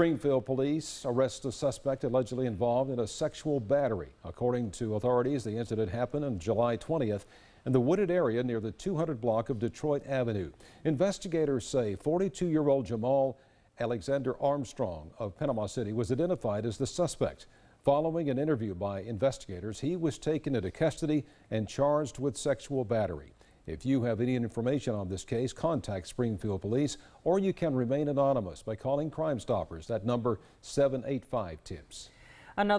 Springfield police arrest a suspect allegedly involved in a sexual battery. According to authorities, the incident happened on July 20th in the wooded area near the 200 block of Detroit Avenue. Investigators say 42-year-old Jamal Alexander Armstrong of Panama City was identified as the suspect. Following an interview by investigators, he was taken into custody and charged with sexual battery. If you have any information on this case, contact Springfield Police or you can remain anonymous by calling Crime Stoppers. That number 785 TIPS. Another